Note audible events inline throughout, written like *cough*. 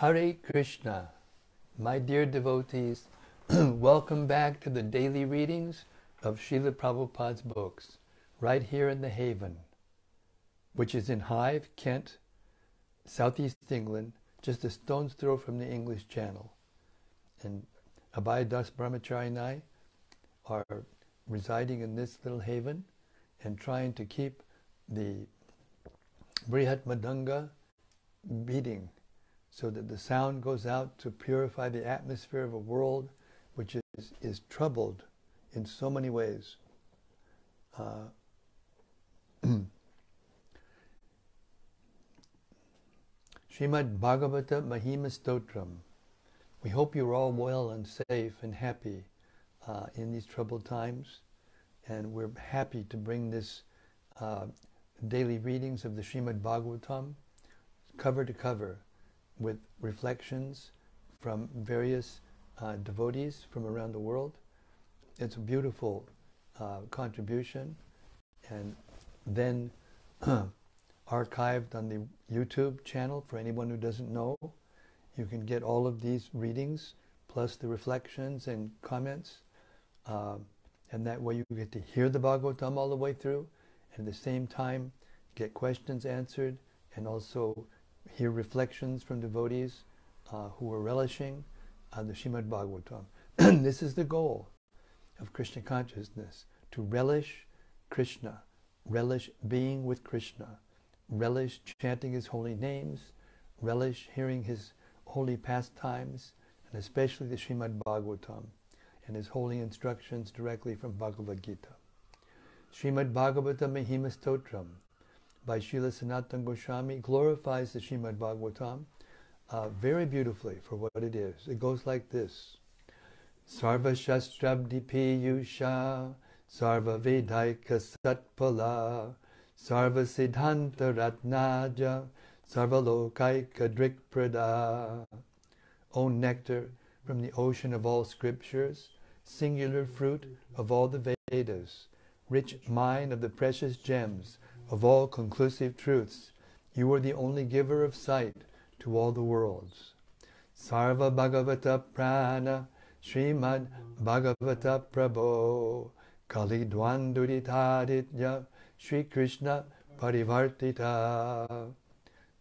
Hare Krishna. My dear devotees, *clears throat* welcome back to the daily readings of Srila Prabhupada's books, right here in the Haven, which is in Hythe, Kent, southeast England, just a stone's throw from the English Channel. And Abhay Das Brahmachari and I are residing in this little haven and trying to keep the Brihat Mridanga beating so that the sound goes out to purify the atmosphere of a world which is, is troubled in so many ways. Uh, *clears throat* Srimad Bhagavata Mahima Stotram. We hope you're all well and safe and happy uh, in these troubled times. And we're happy to bring this uh, daily readings of the Srimad Bhagavatam cover to cover with reflections from various uh, devotees from around the world. It's a beautiful uh, contribution. And then *clears throat* archived on the YouTube channel for anyone who doesn't know. You can get all of these readings plus the reflections and comments. Uh, and that way you get to hear the Bhagavatam all the way through and at the same time get questions answered and also hear reflections from devotees uh, who are relishing uh, the Shrimad Bhagavatam. *clears throat* this is the goal of Krishna consciousness to relish Krishna, relish being with Krishna, relish chanting his holy names, relish hearing his holy pastimes, and especially the Shrimad Bhagavatam and his holy instructions directly from Bhagavad Gita. Srimad Bhagavatam Mahima Stotram by Srila Sanatana Goswami glorifies the Srimad Bhagavatam uh, very beautifully for what it is. It goes like this. Sarva Shastrabdi Piyusha Sarva Vedaika Satpala Sarva Siddhanta Ratnaja Sarva Lokaika Drikprada O nectar from the ocean of all scriptures, singular fruit of all the Vedas, rich mine of the precious gems of all conclusive truths, you are the only giver of sight to all the worlds. Sarva Bhagavata Prana Srimad Bhagavata Prabho Kali Dwanduditaditya Sri Krishna Parivartita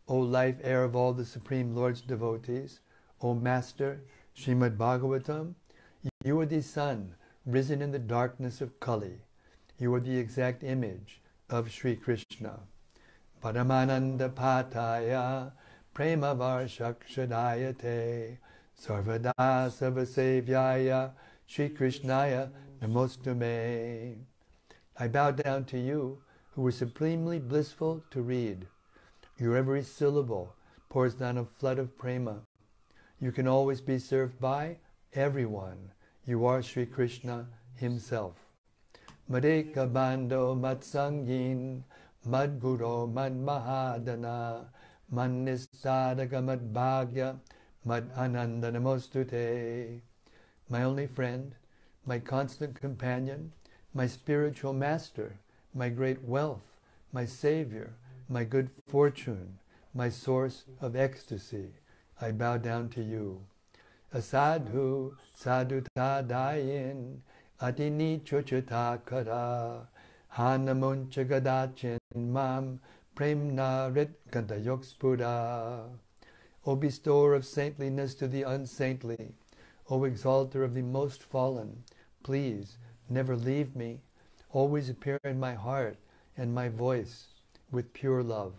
O life air of all the Supreme Lord's devotees, O Master, Srimad Bhagavatam, you are the sun risen in the darkness of Kali. You are the exact image of Sri Krishna. Paramananda Pataya Prema Varshakshadayate Sarvada Sarvasevyaya Sri Krishnaya Namostume. I bow down to you who were supremely blissful to read. Your every syllable pours down a flood of prema. You can always be served by everyone. You are Sri Krishna himself. Madeka Bando Matsangin Madguru Mad Mahadana Mannisadaka Mad Bhagya Mad Ananda Namostute. My only friend, my constant companion, my spiritual master, my great wealth, my savior, my good fortune, my source of ecstasy. I bow down to you. Asadhu sadhu, sadhu tadayin, adini chochata kara, hanamuncha gadachin mam, premna rit gandayokspura. O bestower of saintliness to the unsaintly, O exalter of the most fallen, please never leave me, always appear in my heart and my voice with pure love.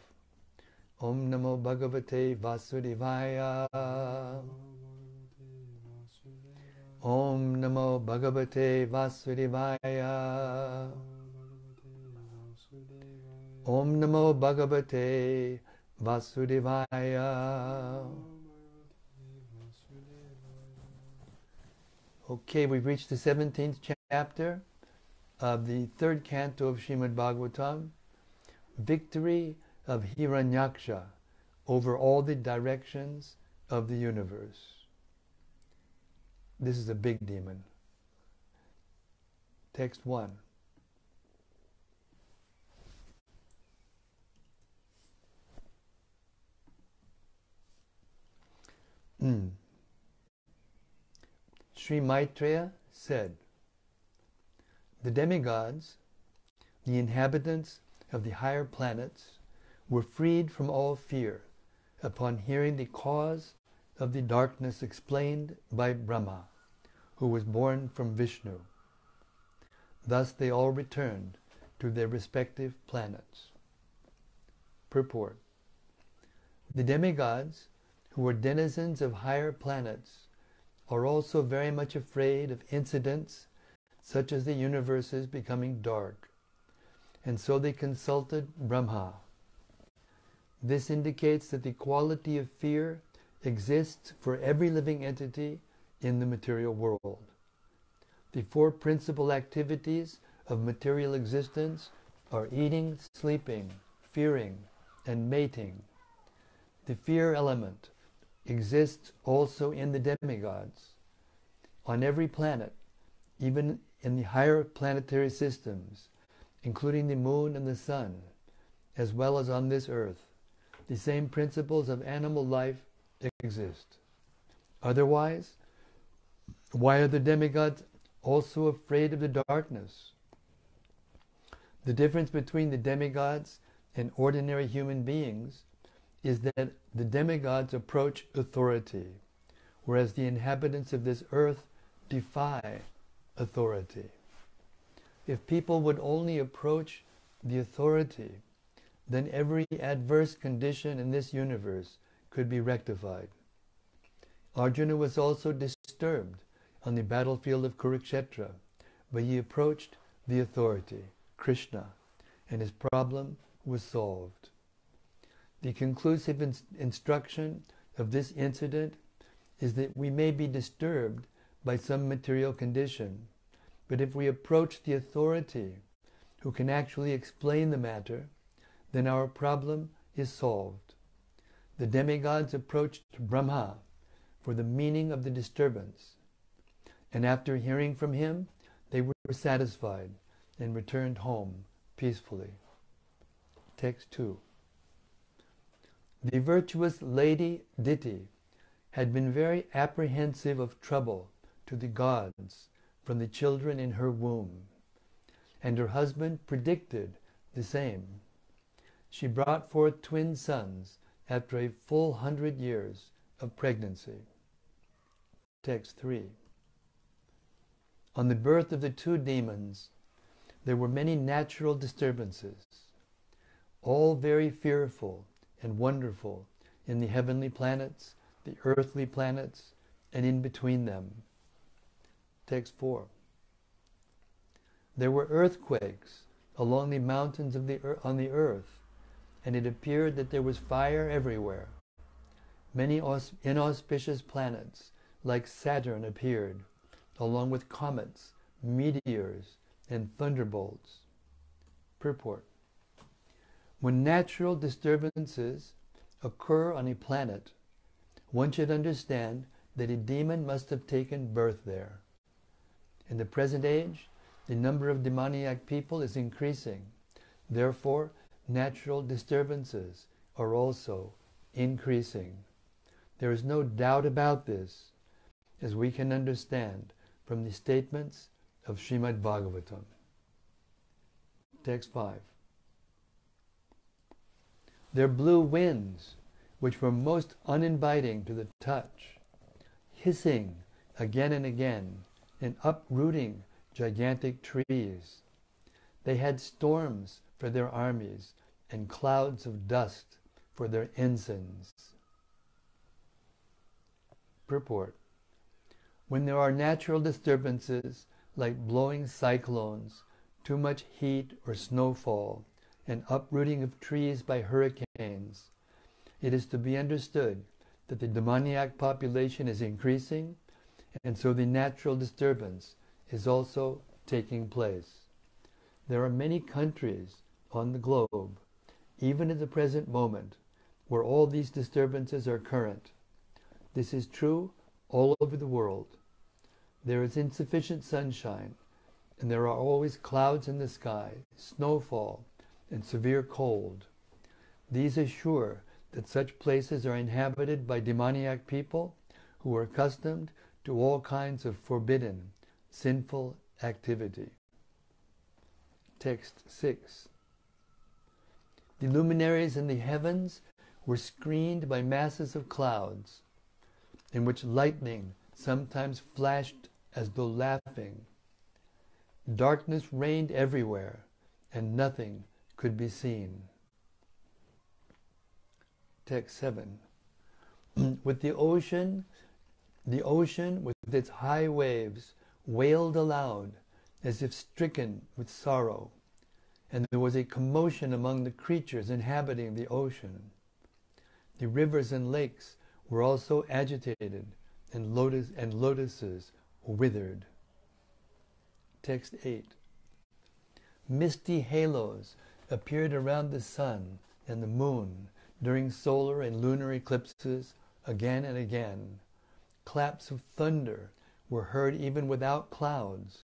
Om Namo Bhagavate Vasudevaya. Om Namo Bhagavate Vasudevaya. Om Namo Bhagavate Vasudevaya. Okay, we've reached the 17th chapter of the third canto of Srimad Bhagavatam. Victory of Hiranyaksha over all the directions of the universe. This is a big demon. Text 1. Hmm. Sri Maitreya said, The demigods, the inhabitants of the higher planets, were freed from all fear upon hearing the cause of the darkness explained by Brahma, who was born from Vishnu. Thus they all returned to their respective planets. Purport The demigods, who were denizens of higher planets, are also very much afraid of incidents such as the universe's becoming dark, and so they consulted Brahma. This indicates that the quality of fear exists for every living entity in the material world. The four principal activities of material existence are eating, sleeping, fearing, and mating. The fear element exists also in the demigods. On every planet, even in the higher planetary systems, including the moon and the sun, as well as on this earth, the same principles of animal life exist. Otherwise, why are the demigods also afraid of the darkness? The difference between the demigods and ordinary human beings is that the demigods approach authority, whereas the inhabitants of this earth defy authority. If people would only approach the authority, then every adverse condition in this universe could be rectified. Arjuna was also disturbed on the battlefield of Kurukshetra, but he approached the authority, Krishna, and his problem was solved. The conclusive in- instruction of this incident is that we may be disturbed by some material condition, but if we approach the authority who can actually explain the matter, then our problem is solved. The demigods approached Brahma for the meaning of the disturbance, and after hearing from him, they were satisfied and returned home peacefully. Text 2. The virtuous lady Diti had been very apprehensive of trouble to the gods from the children in her womb, and her husband predicted the same. She brought forth twin sons after a full hundred years of pregnancy. Text 3. On the birth of the two demons, there were many natural disturbances, all very fearful and wonderful in the heavenly planets, the earthly planets, and in between them. Text 4. There were earthquakes along the mountains of the, on the earth, and it appeared that there was fire everywhere. Many inauspicious planets, like Saturn, appeared, along with comets, meteors, and thunderbolts. Purport When natural disturbances occur on a planet, one should understand that a demon must have taken birth there. In the present age, the number of demoniac people is increasing. Therefore, natural disturbances are also increasing. There is no doubt about this, as we can understand from the statements of Srimad Bhagavatam. Text 5. There blew winds which were most uninviting to the touch, hissing again and again and uprooting gigantic trees. They had storms for their armies and clouds of dust for their ensigns. Purport When there are natural disturbances like blowing cyclones, too much heat or snowfall, and uprooting of trees by hurricanes, it is to be understood that the demoniac population is increasing, and so the natural disturbance is also taking place. There are many countries on the globe, even at the present moment, where all these disturbances are current. This is true all over the world. There is insufficient sunshine, and there are always clouds in the sky, snowfall, and severe cold. These assure that such places are inhabited by demoniac people who are accustomed to all kinds of forbidden, sinful activity. Text 6. The luminaries in the heavens were screened by masses of clouds, in which lightning sometimes flashed as though laughing. Darkness reigned everywhere, and nothing could be seen. Text 7. *clears throat* with the ocean, the ocean with its high waves wailed aloud as if stricken with sorrow, and there was a commotion among the creatures inhabiting the ocean. The rivers and lakes were also agitated, and, lotus, and lotuses withered. Text 8. Misty halos appeared around the sun and the moon during solar and lunar eclipses again and again. Claps of thunder were heard even without clouds,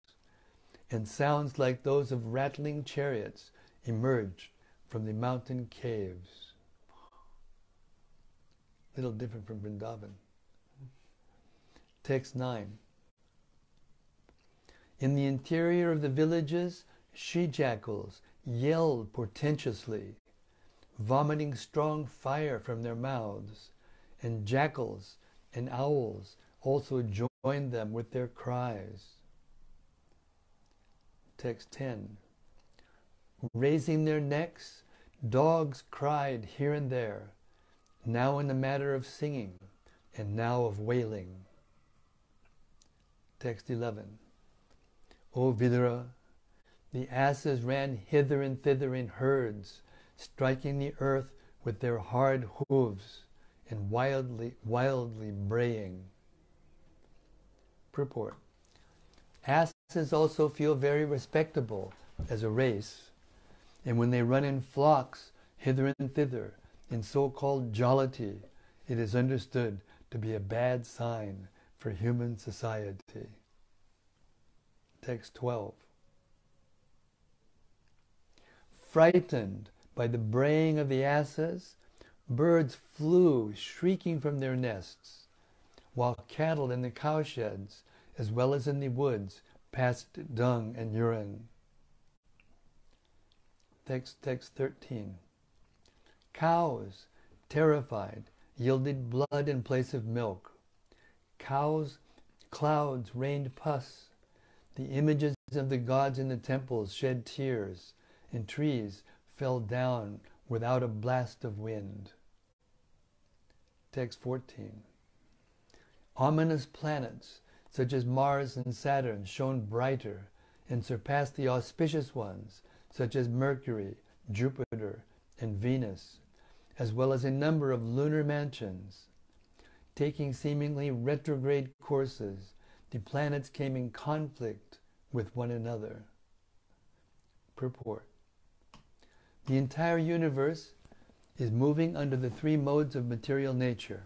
and sounds like those of rattling chariots emerged from the mountain caves. Little different from Vrindavan. Text 9. In the interior of the villages, she jackals yelled portentously, vomiting strong fire from their mouths, and jackals and owls also joined them with their cries. Text 10. Raising their necks, dogs cried here and there, now in the matter of singing, and now of wailing. Text 11. O Vidura, the asses ran hither and thither in herds, striking the earth with their hard hooves and wildly, wildly braying. Purport. Asses also feel very respectable as a race, and when they run in flocks hither and thither in so-called jollity, it is understood to be a bad sign for human society. Text 12. Frightened by the braying of the asses, birds flew shrieking from their nests, while cattle in the cowsheds, as well as in the woods, passed dung and urine. Text, text 13. Cows, terrified, yielded blood in place of milk. Cows, clouds rained pus. The images of the gods in the temples shed tears, and trees fell down without a blast of wind. Text 14. Ominous planets, such as Mars and Saturn, shone brighter and surpassed the auspicious ones, such as Mercury, Jupiter, and Venus, as well as a number of lunar mansions. Taking seemingly retrograde courses, the planets came in conflict with one another. Purport The entire universe is moving under the three modes of material nature.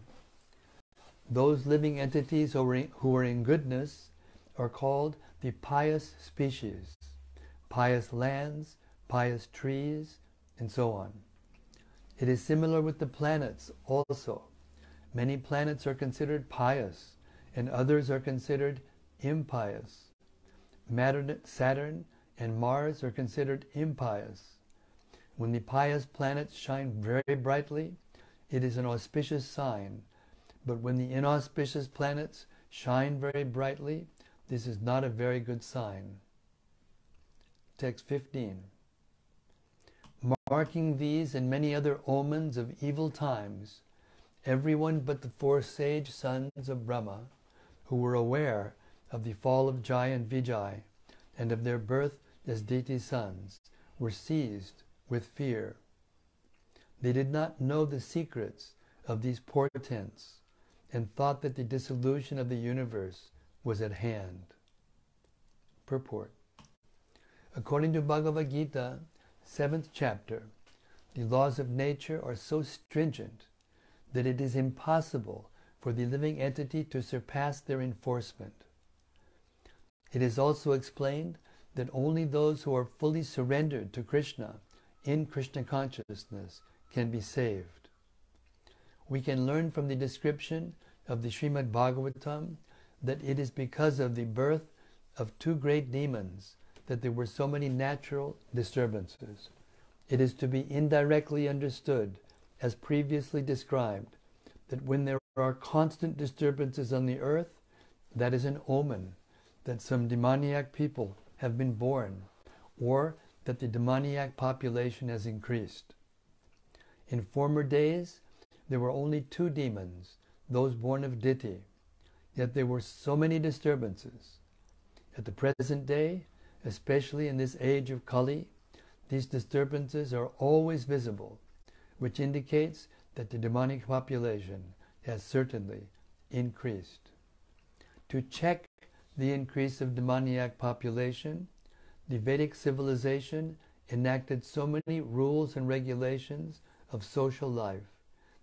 Those living entities who are, in, goodness are called the pious species, pious lands, pious trees, and so on. It is similar with the planets also. Many planets are considered pious, and others are considered impious. Saturn and Mars are considered impious. When the pious planets shine very brightly, it is an auspicious sign. But when the inauspicious planets shine very brightly, this is not a very good sign. Text 15. Marking these and many other omens of evil times, everyone but the four sage sons of Brahma, who were aware of the fall of Jai and Vijay, and of their birth as Diti sons, were seized with fear. They did not know the secrets of these portents and thought that the dissolution of the universe was at hand. Purport According to Bhagavad Gita, 7th chapter, the laws of nature are so stringent that it is impossible for the living entity to surpass their enforcement. It is also explained that only those who are fully surrendered to Krishna in Krishna consciousness can be saved. We can learn from the description of the Srimad Bhagavatam that it is because of the birth of two great demons that there were so many natural disturbances. It is to be indirectly understood, as previously described, that when there are constant disturbances on the earth, that is an omen that some demoniac people have been born, or that the demoniac population has increased. In former days, there were only two demons, those born of Diti, yet there were so many disturbances. At the present day, especially in this age of Kali, these disturbances are always visible, which indicates that the demonic population has certainly increased. To check the increase of demoniac population, the Vedic civilization enacted so many rules and regulations of social life,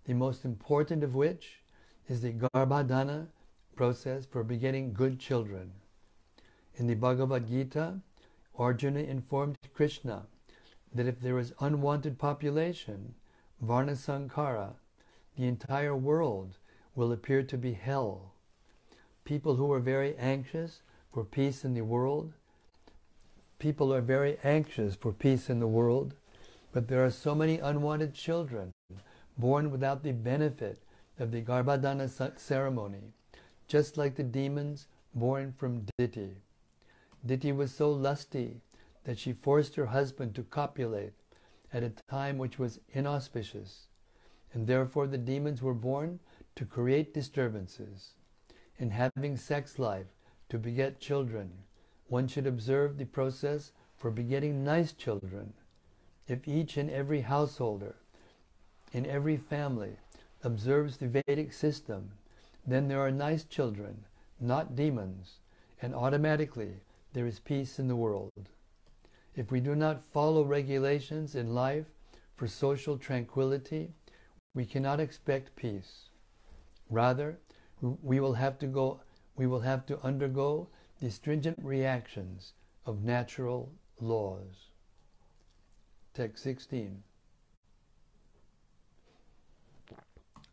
the most important of which is the Garbhadana process for begetting good children. In the Bhagavad Gita, Arjuna informed Krishna that if there is unwanted population, Varnasankara, the entire world will appear to be hell. People who are very anxious for peace in the world, people are very anxious for peace in the world, but there are so many unwanted children born without the benefit of the Garbhadhana ceremony, just like the demons born from Diti. Diti was so lusty that she forced her husband to copulate at a time which was inauspicious, and therefore the demons were born to create disturbances. In having sex life to beget children, one should observe the process for begetting nice children. If each and every householder, in every family, observes the Vedic system, then there are nice children, not demons, and automatically there is peace in the world. If we do not follow regulations in life for social tranquility, we cannot expect peace. Rather, we will have to go we will have to undergo the stringent reactions of natural laws. Text 16.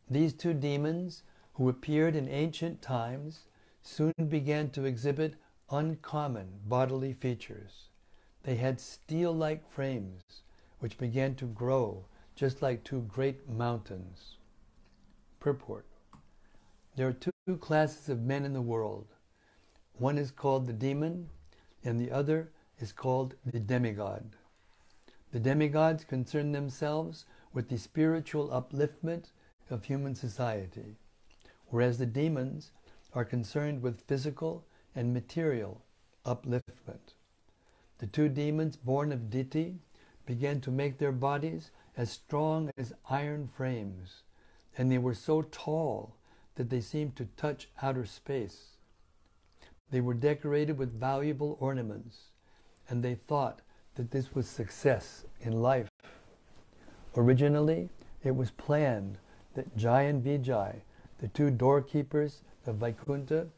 These two demons, who appeared in ancient times, soon began to exhibit uncommon bodily features. They had steel like frames, which began to grow just like two great mountains. Purport There are two classes of men in the world. One is called the demon, and the other is called the demigod. The demigods concern themselves with the spiritual upliftment of human society, whereas the demons are concerned with physical and material upliftment. The two demons born of Diti began to make their bodies as strong as iron frames, and they were so tall that they seemed to touch outer space. They were decorated with valuable ornaments, and they thought that this was success in life. Originally, it was planned that Jai and Vijay, the two doorkeepers of Vaikuntha,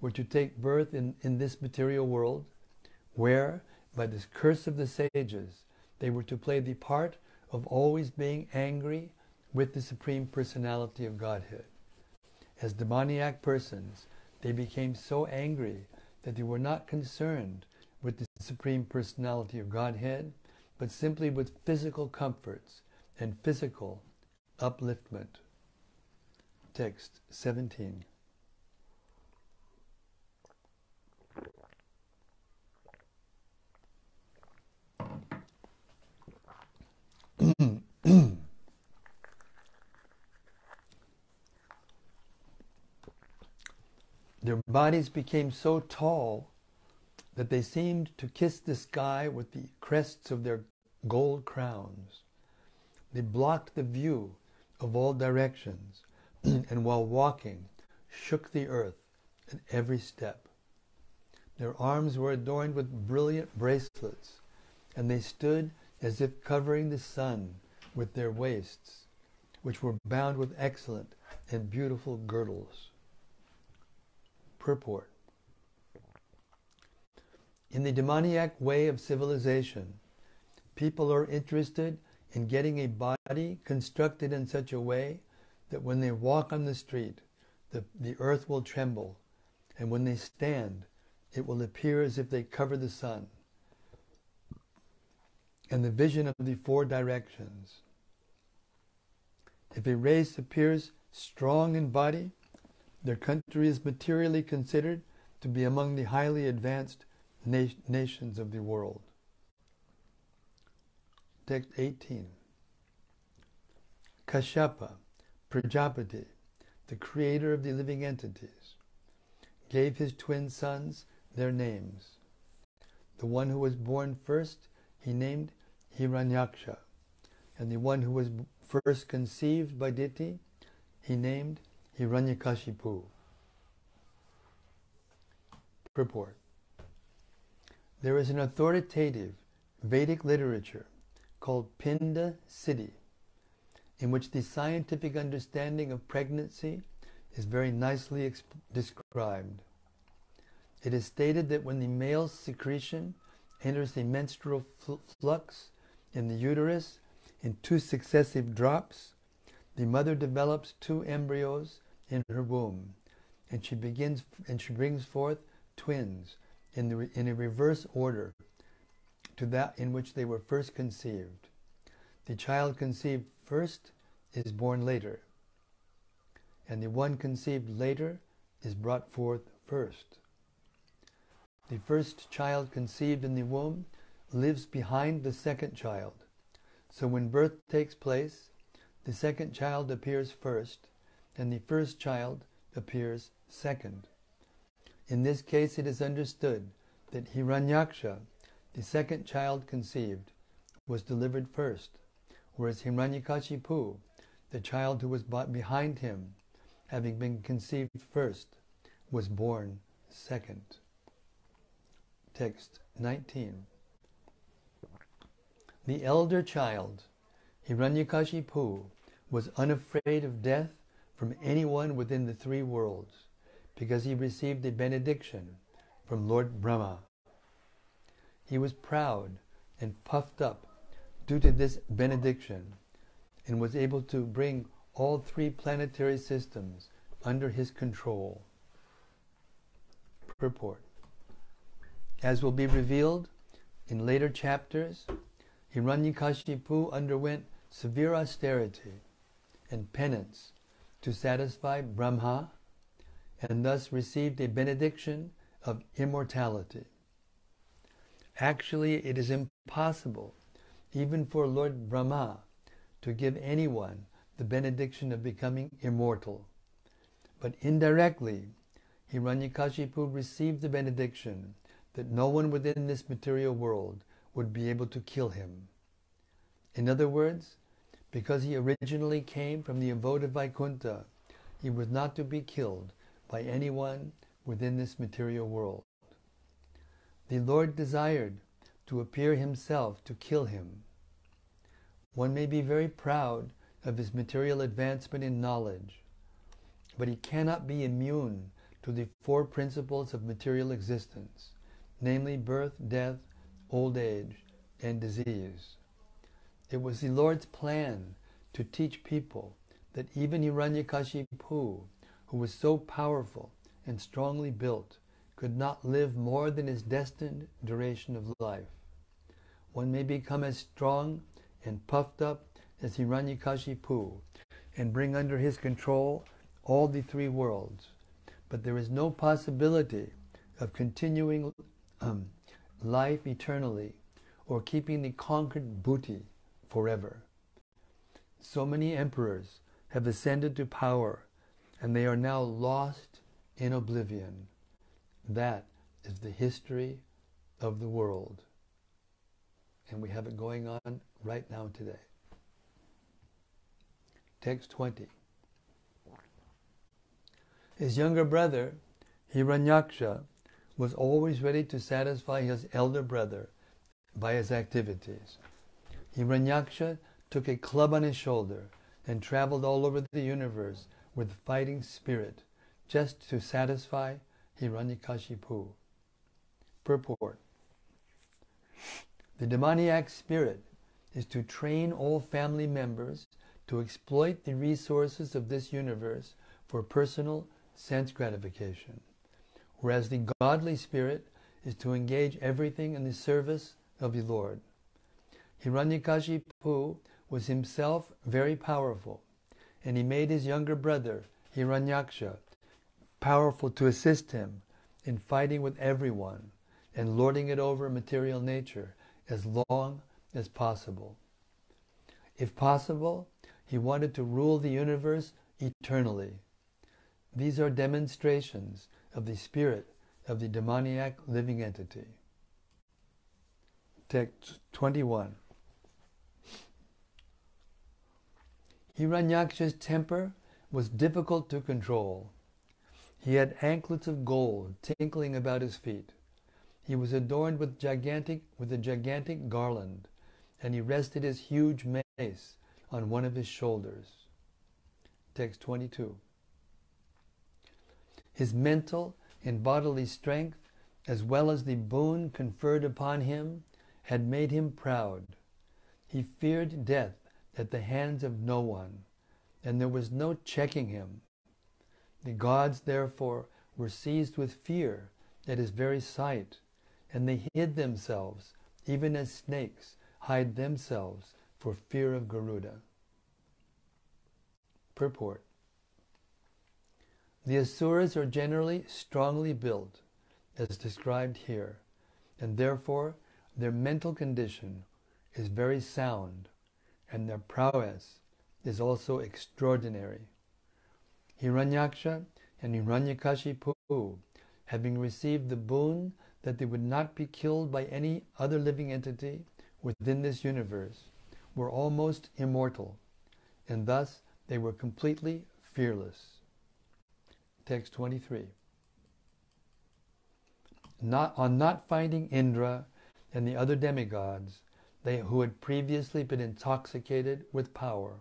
were to take birth in, in this material world, where, by this curse of the sages, they were to play the part of always being angry with the Supreme Personality of Godhead. As demoniac persons, they became so angry that they were not concerned with the Supreme Personality of Godhead, but simply with physical comforts and physical upliftment. Text 17. *clears throat* Their bodies became so tall that they seemed to kiss the sky with the crests of their gold crowns. They blocked the view of all directions, *clears throat* and while walking, shook the earth at every step. Their arms were adorned with brilliant bracelets, and they stood as if covering the sun with their waists, which were bound with excellent and beautiful girdles. Purport In the demoniac way of civilization, people are interested in getting a body constructed in such a way that when they walk on the street, the, the earth will tremble, and when they stand, it will appear as if they cover the sun. And the vision of the four directions. If a race appears strong in body, their country is materially considered to be among the highly advanced na- nations of the world. Text 18. Kashyapa, Prajapati, the creator of the living entities, gave his twin sons their names. The one who was born first he named Hiranyaksha, and the one who was first conceived by Diti he named Hiranyakashipu. Purport There is an authoritative Vedic literature called Pinda Siddhi in which the scientific understanding of pregnancy is very nicely described. It is stated that when the male's secretion enters the menstrual fl- flux in the uterus in two successive drops, the mother develops two embryos in her womb, and she begins and she brings forth twins in the in a reverse order to that in which they were first conceived. The child conceived first is born later, and the one conceived later is brought forth first. The first child conceived in the womb lives behind the second child. So when birth takes place, the second child appears first, and the first child appears second. In this case, it is understood that Hiranyaksha, the second child conceived, was delivered first, whereas Hiranyakashipu, the child who was behind him, having been conceived first, was born second. Text 19. The elder child, Hiranyakashipu, was unafraid of death from anyone within the three worlds because he received a benediction from Lord Brahma. He was proud and puffed up due to this benediction and was able to bring all three planetary systems under his control. Purport As will be revealed in later chapters, Hiranyakashipu underwent severe austerity and penance to satisfy Brahma and thus received a benediction of immortality. Actually, it is impossible, even for Lord Brahma, to give anyone the benediction of becoming immortal. But indirectly, Hiranyakashipu received the benediction that no one within this material world would be able to kill him. In other words, because he originally came from the abode of Vaikuntha, he was not to be killed by anyone within this material world. The Lord desired to appear himself to kill him. One may be very proud of his material advancement in knowledge, but he cannot be immune to the four principles of material existence, namely birth, death, old age, and disease. It was the Lord's plan to teach people that even Hiranyakashipu, who was so powerful and strongly built, could not live more than his destined duration of life. One may become as strong and puffed up as Hiranyakashipu and bring under his control all the three worlds, but there is no possibility of continuing um, life eternally or keeping the conquered booty forever. So many emperors have ascended to power and they are now lost in oblivion. That is the history of the world. And we have it going on right now today. Text 20. His younger brother, Hiranyaksha, was always ready to satisfy his elder brother by his activities. Hiranyaksha took a club on his shoulder and traveled all over the universe with fighting spirit just to satisfy Hiranyakashipu. Purport The demoniac spirit is to train all family members to exploit the resources of this universe for personal sense gratification, whereas the godly spirit is to engage everything in the service of the Lord. Hiranyakashipu was himself very powerful, and he made his younger brother, Hiranyaksha, powerful to assist him in fighting with everyone and lording it over material nature as long as possible. If possible, he wanted to rule the universe eternally. These are demonstrations of the spirit of the demoniac living entity. Text 21. Hiranyaksha's temper was difficult to control. He had anklets of gold tinkling about his feet. He was adorned with gigantic with a gigantic garland, and he rested his huge mace on one of his shoulders. Text 22. His mental and bodily strength, as well as the boon conferred upon him, had made him proud. He feared death at the hands of no one, and there was no checking him. The gods, therefore, were seized with fear at his very sight, and they hid themselves, even as snakes hide themselves for fear of Garuda. Purport The Asuras are generally strongly built, as described here, and therefore their mental condition is very sound, and their prowess is also extraordinary. Hiranyaksha and Hiranyakashipu, having received the boon that they would not be killed by any other living entity within this universe, were almost immortal, and thus they were completely fearless. Text 23. Not, on not finding Indra and the other demigods, they who had previously been intoxicated with power,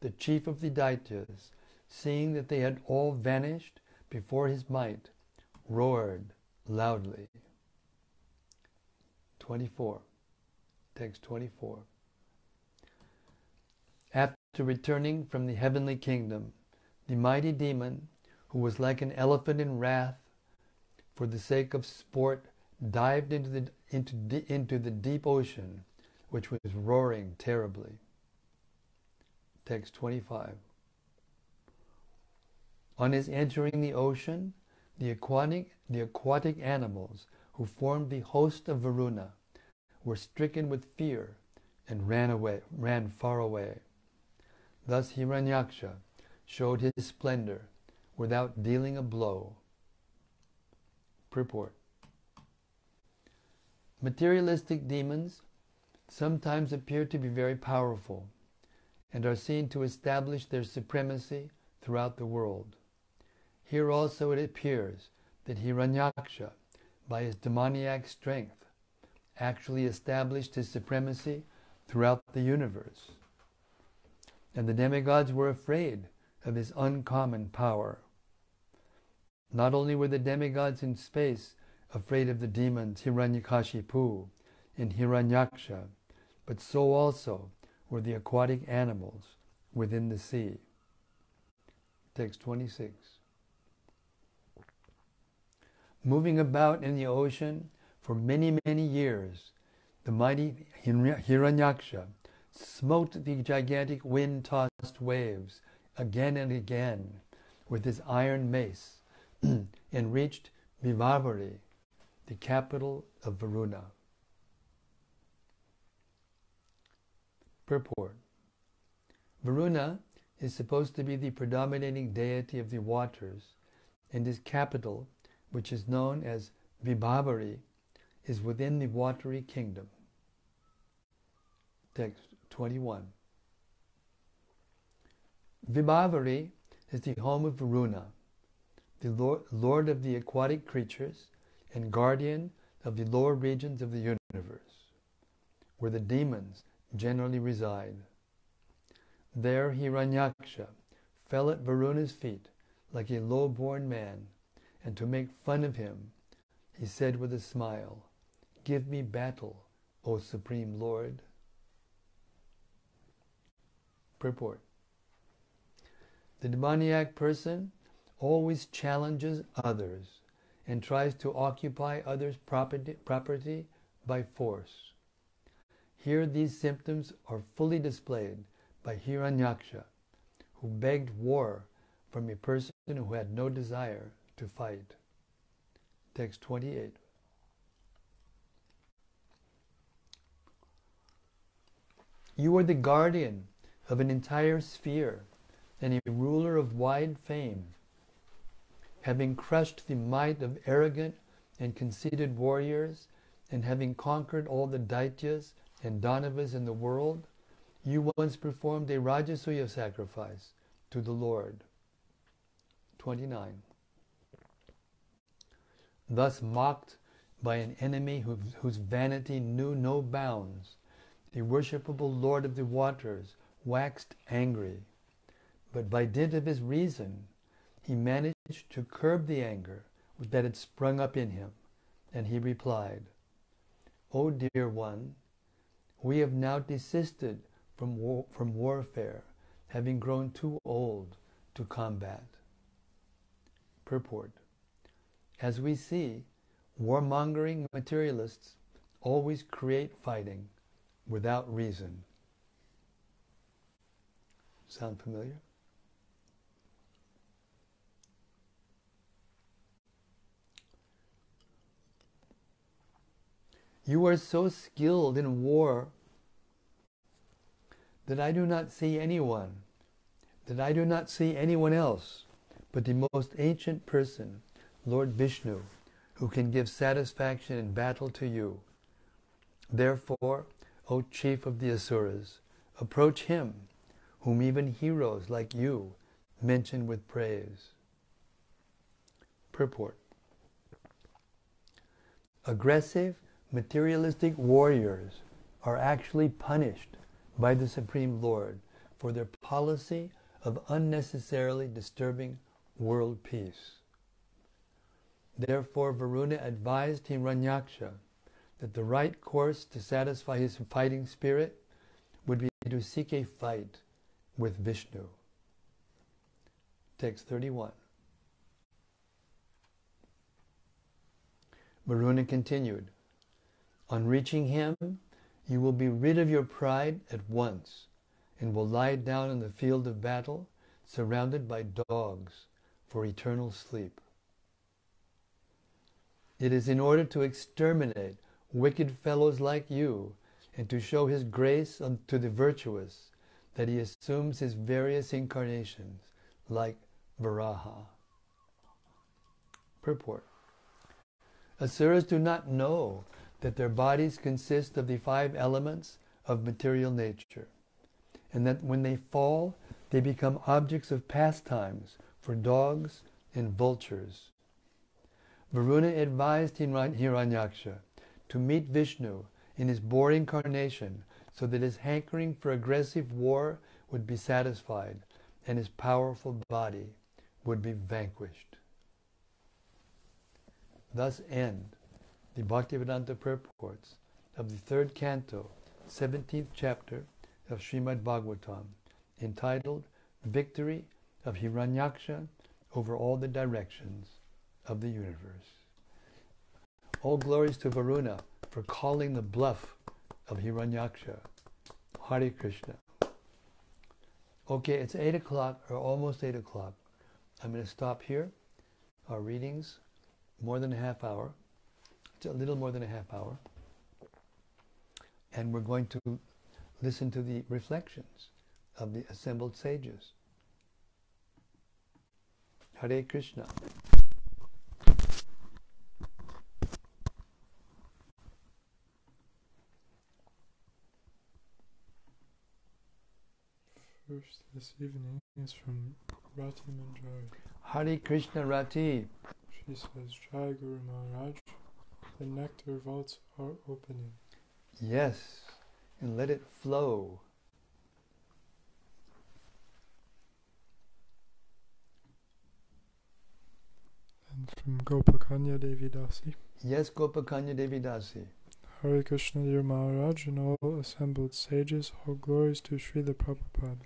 the chief of the Daityas, seeing that they had all vanished before his might, roared loudly. 24. Text 24. After returning from the heavenly kingdom, the mighty demon, who was like an elephant in wrath, for the sake of sport, dived into the, into, into the deep ocean, which was roaring terribly. Text 25. On his entering the ocean, the aquatic, the aquatic animals who formed the host of Varuna were stricken with fear and ran away, ran far away. Thus Hiranyaksha showed his splendor without dealing a blow. Purport Materialistic demons sometimes appear to be very powerful and are seen to establish their supremacy throughout the world. Here also it appears that Hiranyaksha, by his demoniac strength, actually established his supremacy throughout the universe. And the demigods were afraid of his uncommon power. Not only were the demigods in space afraid of the demons Hiranyakashipu and Hiranyaksha, but so also were the aquatic animals within the sea. Text 26. Moving about in the ocean for many, many years, the mighty Hiranyaksha smote the gigantic wind-tossed waves again and again with his iron mace *clears throat* and reached Vibhavari, the capital of Varuna. Purport Varuna is supposed to be the predominating deity of the waters, and his capital, which is known as Vibhavari, is within the watery kingdom. Text 21. Vibhavari is the home of Varuna, the Lord, Lord of the aquatic creatures and guardian of the lower regions of the universe, where the demons generally reside. There Hiranyaksha fell at Varuna's feet like a low-born man, and to make fun of him, he said with a smile, Give me battle, O Supreme Lord. Purport The demoniac person always challenges others and tries to occupy others' property, property by force. Here these symptoms are fully displayed by Hiranyaksha, who begged war from a person who had no desire to fight. Text 28. You are the guardian of an entire sphere and a ruler of wide fame. Having crushed the might of arrogant and conceited warriors, and having conquered all the Daityas and Danavas in the world, you once performed a Rajasuya sacrifice to the Lord. 29. Thus mocked by an enemy whose, vanity knew no bounds, the worshipable Lord of the waters waxed angry. But by dint of his reason, he managed to curb the anger that had sprung up in him, and he replied, O dear one, we have now desisted from, war, from warfare, having grown too old to combat. Purport As we see, warmongering materialists always create fighting without reason. Sound familiar? You are so skilled in war that I do not see anyone, that I do not see anyone else but the most ancient person, Lord Vishnu, who can give satisfaction in battle to you. Therefore, O chief of the Asuras, approach him, whom even heroes like you mention with praise. Purport Aggressive, materialistic warriors are actually punished by the Supreme Lord for their policy of unnecessarily disturbing world peace. Therefore, Varuna advised Hiranyaksha that the right course to satisfy his fighting spirit would be to seek a fight with Vishnu. Text 31. Varuna continued, On reaching him, you will be rid of your pride at once and will lie down in the field of battle surrounded by dogs for eternal sleep. It is in order to exterminate wicked fellows like you and to show his grace unto the virtuous that he assumes his various incarnations like Varaha. Purport Asuras do not know that their bodies consist of the five elements of material nature, and that when they fall, they become objects of pastimes for dogs and vultures. Varuna advised Hiranyaksha to meet Vishnu in his boar incarnation so that his hankering for aggressive war would be satisfied and his powerful body would be vanquished. Thus end the Bhaktivedanta purports of the third canto, 17th chapter of Srimad Bhagavatam, entitled Victory of Hiranyaksha over all the directions of the universe. All glories to Varuna for calling the bluff of Hiranyaksha. Hare Krishna. Okay, it's 8 o'clock, or almost 8 o'clock. I'm going to stop here. Our readings, more than a half hour. It's a little more than a half hour. And we're going to listen to the reflections of the assembled sages. Hare Krishna. First this evening is from Rati Manjari. Hare Krishna Rati. She says, Jai Guru Maharaj, the nectar vaults are opening. Yes, and let it flow. And from Gopakanya Devi Dasi. Yes, Gopakanya Devi Dasi. Hare Krishna, dear Maharaj, and all assembled sages, all glories to Srila Prabhupada.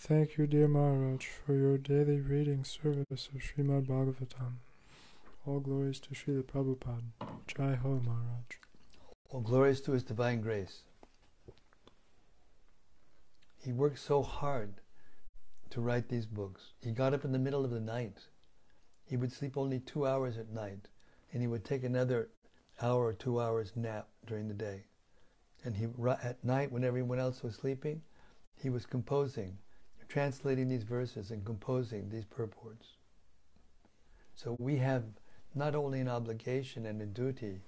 Thank you, dear Maharaj, for your daily reading service of Srimad Bhagavatam. All glories to Srila Prabhupada. Jai Ho, Maharaj. All glories to His divine grace. He worked so hard to write these books. He got up in the middle of the night. He would sleep only two hours at night, and he would take another hour or two hours nap during the day. And he at night, when everyone else was sleeping, he was composing, translating these verses and composing these purports. So we have not only an obligation and a duty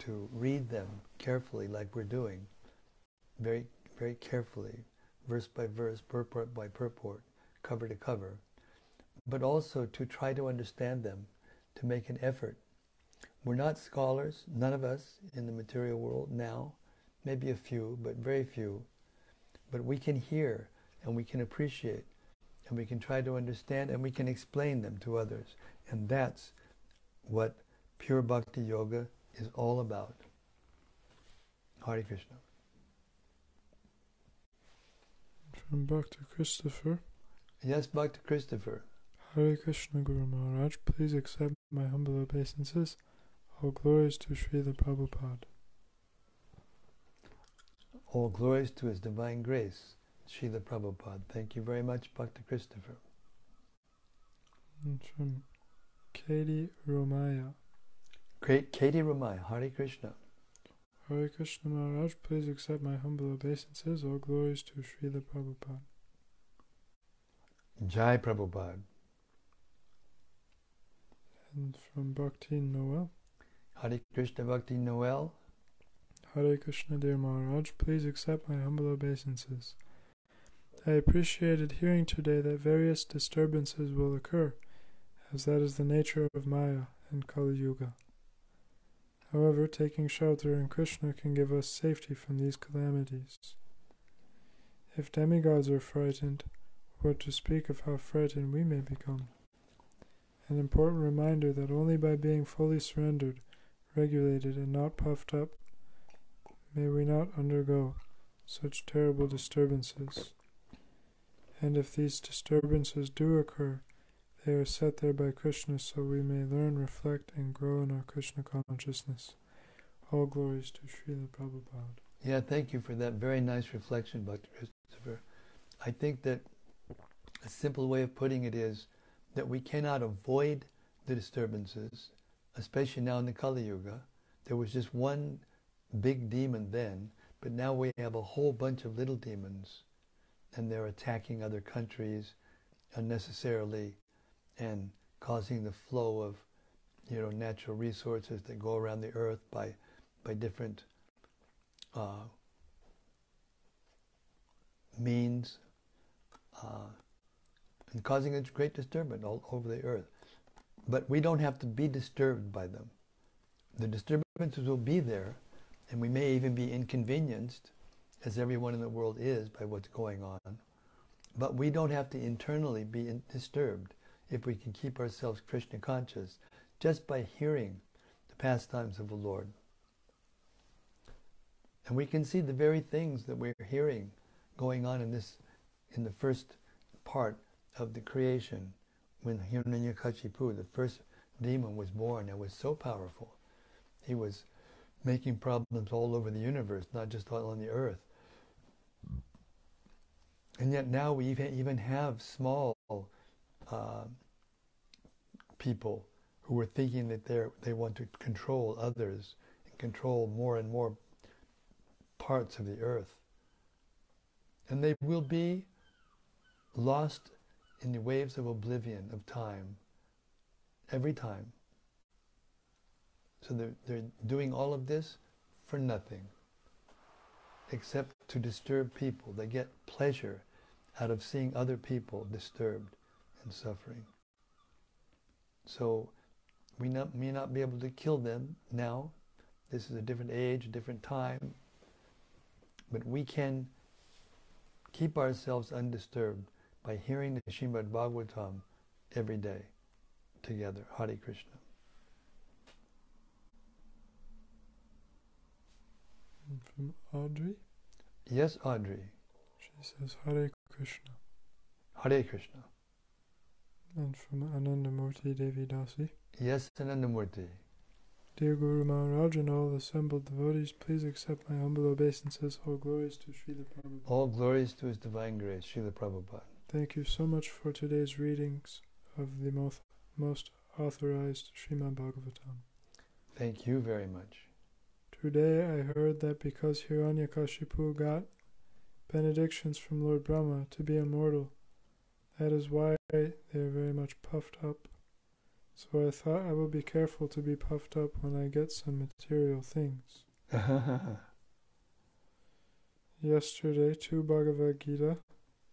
to read them carefully, like we're doing, very, very carefully, verse by verse, purport by purport, cover to cover, but also to try to understand them, to make an effort. We're not scholars, none of us in the material world now, maybe a few, but very few. But we can hear and we can appreciate and we can try to understand and we can explain them to others. And that's what pure bhakti yoga is all about. Hare Krishna. From Bhakti Christopher. Yes, Bhakti Christopher. Hare Krishna Guru Maharaj, please accept my humble obeisances. All glories to Srila Prabhupada. All glories to His divine grace, Srila Prabhupada. Thank you very much, Bhakti Christopher. And from Katie Romaya. Great Katie Ramaya, Hare Krishna. Hare Krishna Maharaj, please accept my humble obeisances. All glories to Srila Prabhupada. Jai Prabhupada. And from Bhakti Noel. Hare Krishna Bhakti Noel. Hare Krishna, dear Maharaj, please accept my humble obeisances. I appreciated hearing today that various disturbances will occur, as that is the nature of Maya and Kali Yuga. However, taking shelter in Krishna can give us safety from these calamities. If demigods are frightened, what to speak of how frightened we may become? An important reminder that only by being fully surrendered, regulated, and not puffed up may we not undergo such terrible disturbances. And if these disturbances do occur, they are set there by Krishna so we may learn, reflect, and grow in our Krishna consciousness. All glories to Srila Prabhupada. Yeah, thank you for that very nice reflection, Dr. Christopher. I think that a simple way of putting it is that we cannot avoid the disturbances, especially now in the Kali Yuga. There was just one big demon then, but now we have a whole bunch of little demons, and they're attacking other countries unnecessarily and causing the flow of you know natural resources that go around the earth by by different uh, means uh, and causing a great disturbance all over the earth. But we don't have to be disturbed by them. The disturbances will be there, and we may even be inconvenienced, as everyone in the world is, by what's going on. But we don't have to internally be disturbed if we can keep ourselves Krishna conscious just by hearing the pastimes of the Lord. And we can see the very things that we're hearing going on in this in the first part of the creation when Hiranyakashipu, the first demon, was born and was so powerful. He was making problems all over the universe, not just on the earth. And yet now we even even have small uh, people who are thinking that they they want to control others and control more and more parts of the earth. And they will be lost in the waves of oblivion of time every time. So they're, they're doing all of this for nothing except to disturb people. They get pleasure out of seeing other people disturbed and suffering. So we not, may not be able to kill them now. This is a different age, a different time. But we can keep ourselves undisturbed by hearing the Srimad Bhagavatam every day together. Hare Krishna. From Audrey. Yes, Audrey. She says, Hare Krishna. Hare Krishna. And from Anandamurti Devi Dasi. Yes, Anandamurti. Dear Guru Maharaj and all assembled devotees, please accept my humble obeisances. All glories to Srila Prabhupada. All glories to His Divine Grace, Srila Prabhupada. Thank you so much for today's readings of the most, most authorized Srimad Bhagavatam. Thank you very much. Today I heard that because Hiranyakashipu got benedictions from Lord Brahma to be immortal, that is why they are very much puffed up. So I thought I will be careful to be puffed up when I get some material things. *laughs* Yesterday, two Bhagavad Gita,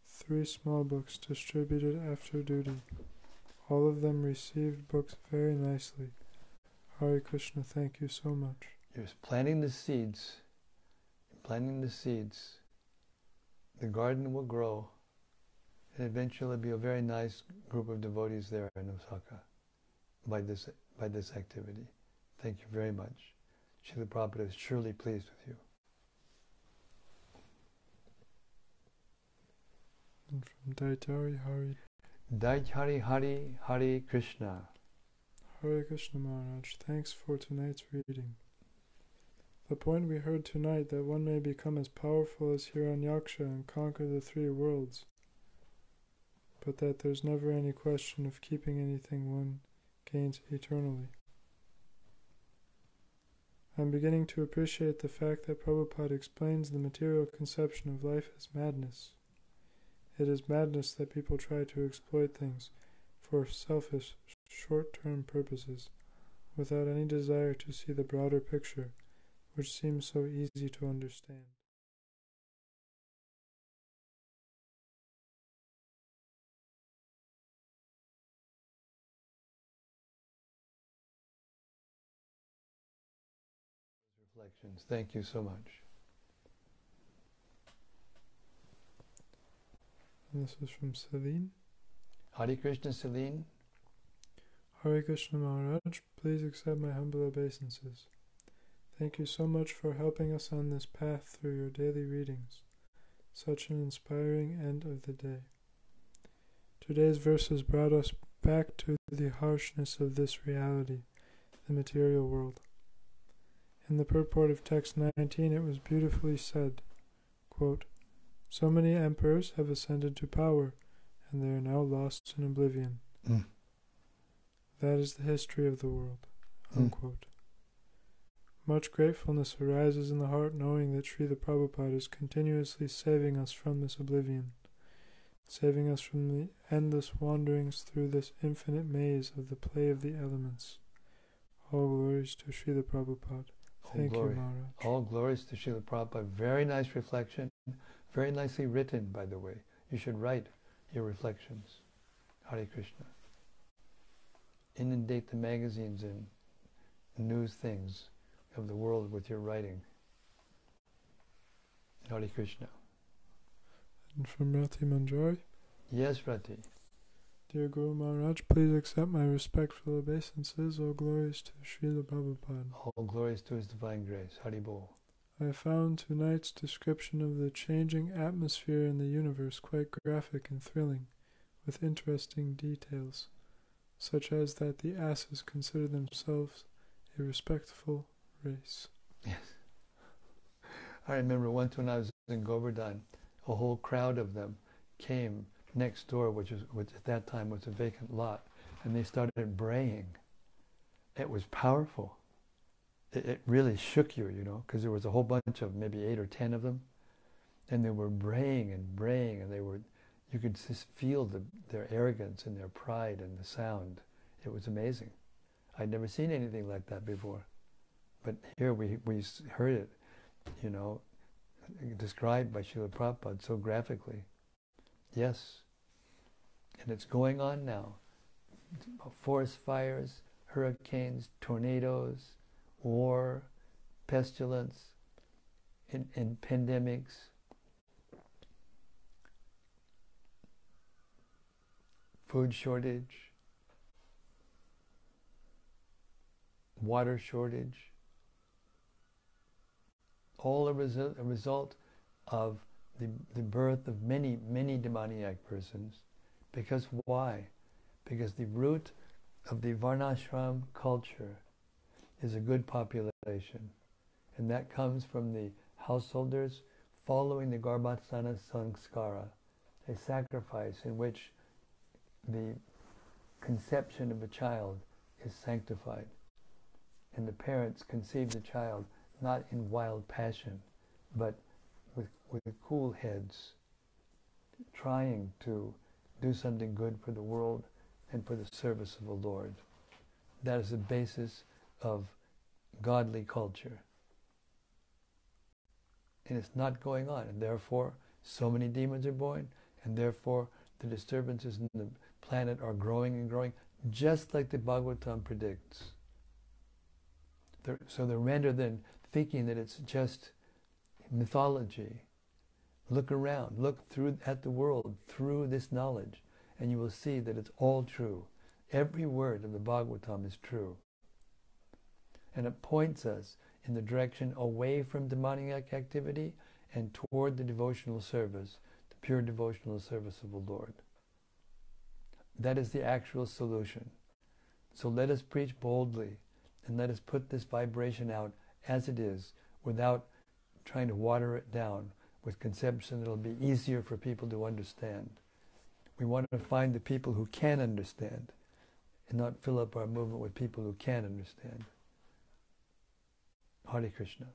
three small books distributed after duty. All of them received books very nicely. Hare Krishna, thank you so much. You're planting the seeds. Planting the seeds. The garden will grow. And eventually be a very nice group of devotees there in Osaka by this by this activity. Thank you very much. Srila Prabhupada is surely pleased with you. And from Daitari Hari. Daitari Hari Hari Krishna. Hare Krishna Maharaj, thanks for tonight's reading. The point we heard tonight that one may become as powerful as Hiranyaksha and conquer the three worlds, but that there's never any question of keeping anything one gains eternally. I'm beginning to appreciate the fact that Prabhupada explains the material conception of life as madness. It is madness that people try to exploit things for selfish, short term purposes, without any desire to see the broader picture, which seems so easy to understand. Reflections. Thank you so much. And this is from Celine. Hare Krishna Celine. Hare Krishna Maharaj, please accept my humble obeisances. Thank you so much for helping us on this path through your daily readings. Such an inspiring end of the day. Today's verses brought us back to the harshness of this reality, the material world. In the purport of text 19, it was beautifully said quote, So many emperors have ascended to power, and they are now lost in oblivion. Mm. That is the history of the world. Mm. Unquote. Much gratefulness arises in the heart knowing that Srila Prabhupada is continuously saving us from this oblivion, saving us from the endless wanderings through this infinite maze of the play of the elements. All glories to Srila Prabhupada. All Thank glory. you, Maharaj. All glories to Srila Prabhupada. Very nice reflection. Very nicely written, by the way. You should write your reflections. Hare Krishna. Inundate the magazines and news things of the world with your writing. Hare Krishna. And from Rati Manjari. Yes, Rati. Dear Guru Maharaj, please accept my respectful obeisances. All glories to Srila Prabhupada. All glories to His divine grace. Haribol. I found tonight's description of the changing atmosphere in the universe quite graphic and thrilling, with interesting details, such as that the asses consider themselves a respectful race. Yes. I remember once when I was in Govardhan, a whole crowd of them came next door, which was which at that time was a vacant lot, and they started braying. It was powerful. It, it really shook you, you know, because there was a whole bunch of maybe eight or ten of them, and they were braying and braying, and they were, you could just feel the, their arrogance and their pride and the sound. It was amazing. I'd never seen anything like that before, but here we we heard it, you know, described by Srila Prabhupada so graphically. Yes. And it's going on now. Forest fires, hurricanes, tornadoes, war, pestilence, and, in pandemics. Food shortage, water shortage, all a, resu- a result of the, the birth of many, many demoniac persons Because why? Because the root of the Varnashram culture is a good population. And that comes from the householders following the Garbhadhana Samskara, a sacrifice in which the conception of a child is sanctified. And the parents conceive the child not in wild passion, but with, with cool heads, trying to do something good for the world and for the service of the Lord. That is the basis of godly culture. And it's not going on, and therefore so many demons are born, and therefore the disturbances in the planet are growing and growing, just like the Bhagavatam predicts. So that rather than thinking that it's just mythology, look around, look through at the world through this knowledge, and you will see that it's all true. Every word of the Bhagavatam is true. And it points us in the direction away from demoniac activity and toward the devotional service, the pure devotional service of the Lord. That is the actual solution. So let us preach boldly and let us put this vibration out as it is without trying to water it down with conception it'll be easier for people to understand. We want to find the people who can understand and not fill up our movement with people who can understand. Hare Krishna.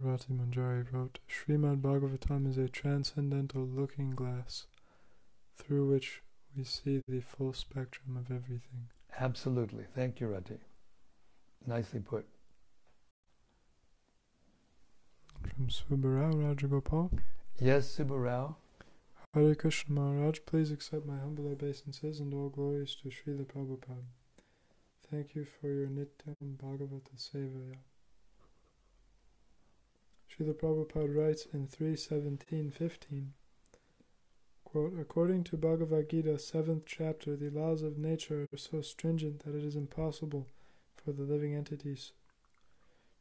Rati Manjari wrote, Srimad Bhagavatam is a transcendental looking glass through which we see the full spectrum of everything. Absolutely. Thank you, Rati. Nicely put. From Subarao Rajagopal. Yes, Subarao. Hare Krishna Maharaj, please accept my humble obeisances and all glories to Srila Prabhupada. Thank you for your Nityam Bhagavata Sevaya. Srila Prabhupada writes in 3.17.15, quote, According to Bhagavad Gita, 7th chapter, the laws of nature are so stringent that it is impossible for the living entities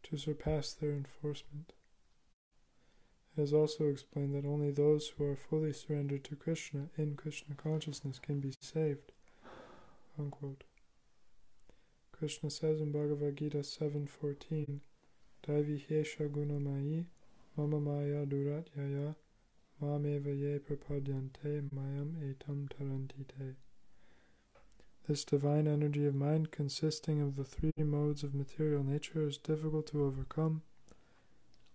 to surpass their enforcement. It is also explained that only those who are fully surrendered to Krishna in Krishna consciousness can be saved. Unquote. Krishna says in Bhagavad Gita 7.14, Daivi hesha gunamayi mama maya duratyaya mameva ye prapadyante mayam etam tarantite. This divine energy of mind consisting of the three modes of material nature is difficult to overcome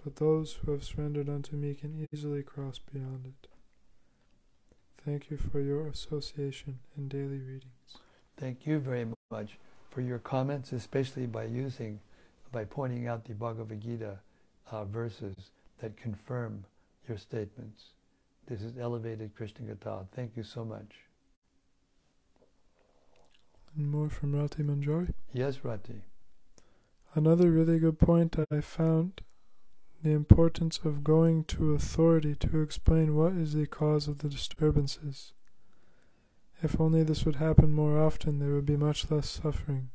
but those who have surrendered unto me can easily cross beyond it. Thank you for your association and daily readings. Thank you very much for your comments, especially by using, by pointing out the Bhagavad Gita uh, verses that confirm your statements. This is elevated Krishna Gatha. Thank you so much. And more from Rati Manjari? Yes, Rati. Another really good point I found the importance of going to authority to explain what is the cause of the disturbances. If only this would happen more often, there would be much less suffering.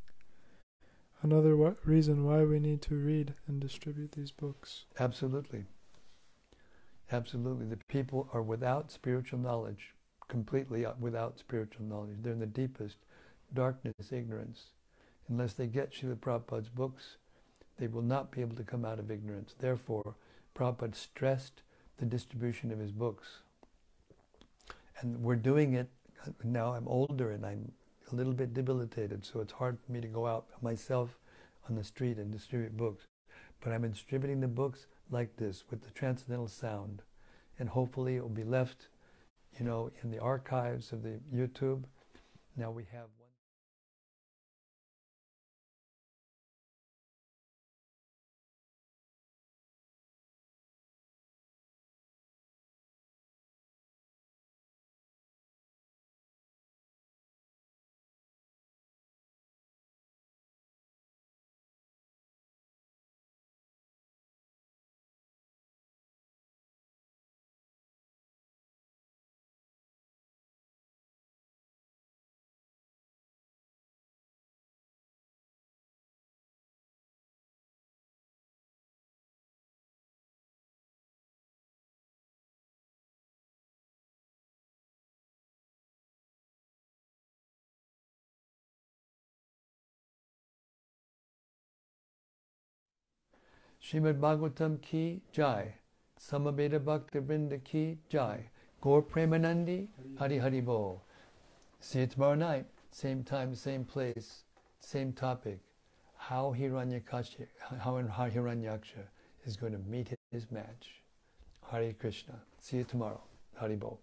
Another w- reason why we need to read and distribute these books. Absolutely. Absolutely. The people are without spiritual knowledge, completely uh, without spiritual knowledge. They're in the deepest darkness, ignorance. Unless they get Srila Prabhupada's books, they will not be able to come out of ignorance. Therefore, Prabhupada stressed the distribution of his books. And we're doing it now. I'm older and I'm a little bit debilitated, so it's hard for me to go out myself on the street and distribute books. But I'm distributing the books like this with the transcendental sound. And hopefully it will be left, you know, in the archives of the YouTube. Now we have Srimad Bhagavatam ki jai. Samaveta Bhakta Vrinda ki jai. Gaur Premanandi Hari Hari Bol. See you tomorrow night. Same time, same place, same topic. How Hiranyakasha, how Hiranyaksha is going to meet his match. Hare Krishna. See you tomorrow. Hari Bol.